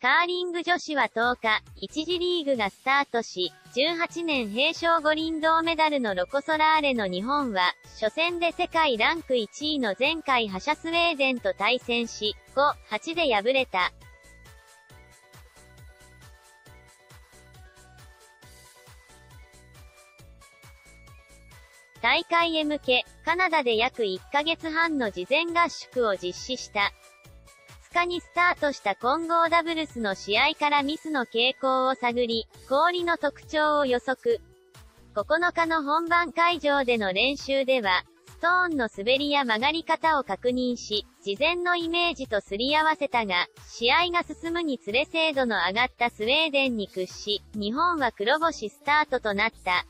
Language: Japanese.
カーリング女子は10日、1次リーグがスタートし、18年平昌五輪銅メダルのロコ・ソラーレの日本は、初戦で世界ランク1位の前回覇者スウェーデンと対戦し、5、8で敗れた。大会へ向け、カナダで約1ヶ月半の事前合宿を実施した。日にスタートした混合ダブルスの試合からミスの傾向を探り、氷の特徴を予測。9日の本番会場での練習では、ストーンの滑りや曲がり方を確認し、事前のイメージとすり合わせたが、試合が進むにつれ精度の上がったスウェーデンに屈し、日本は黒星スタートとなった。